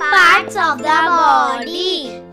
parts of the body.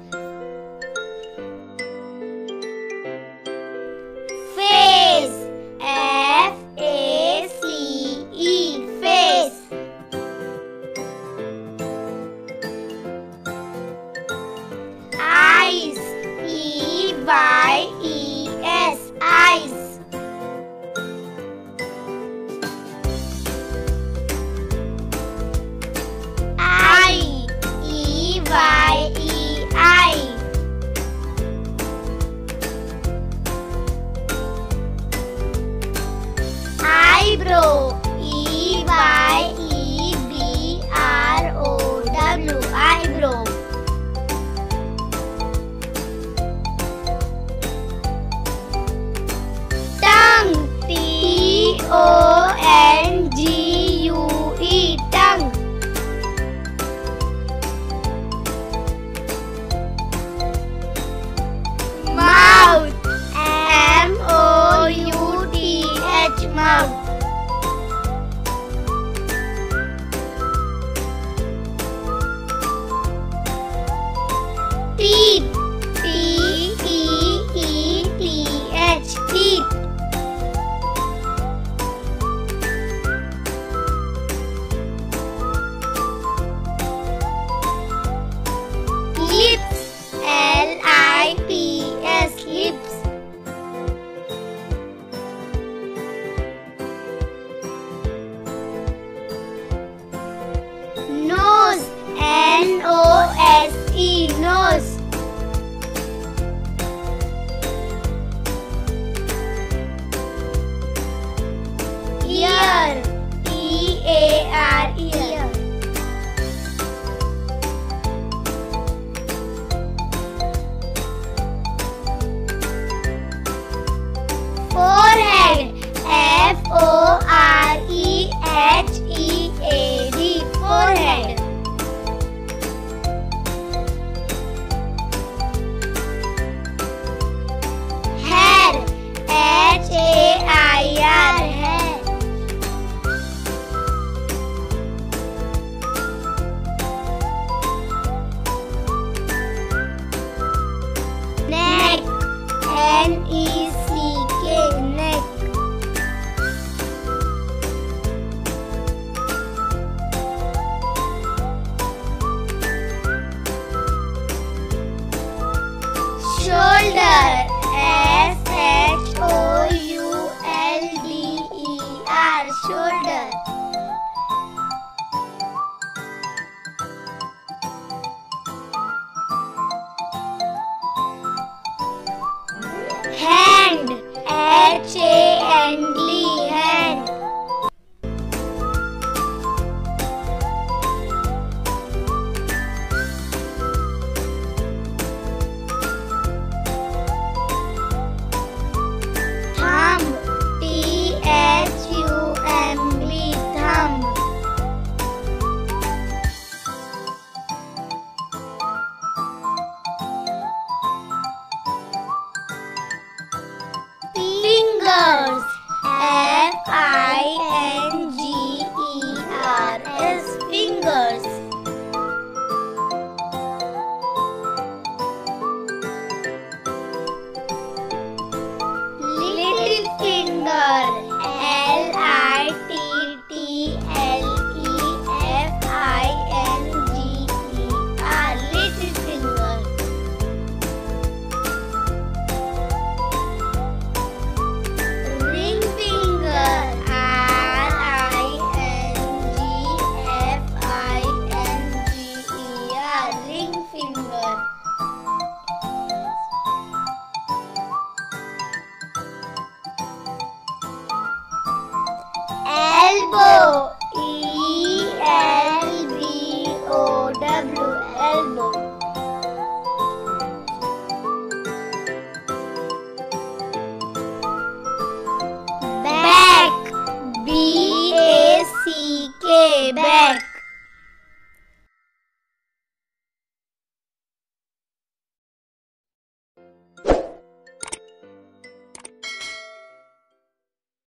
Eyebrow E Y E B R O W eyebrow E nose Ear E A R ear Forehead. F O R E H E A D. Forehead people.